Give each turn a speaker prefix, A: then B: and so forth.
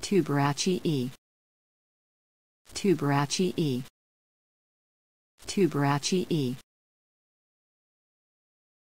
A: Tuberaceae E. Tuberaceae E. Tuberaceae E.